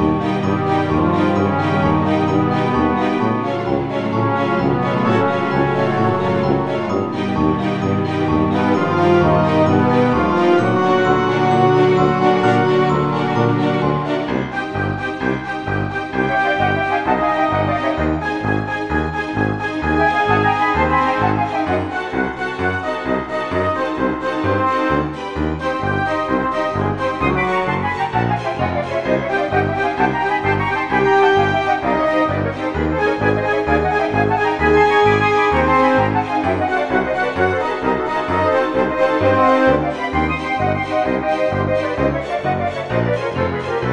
Quid est Thank you.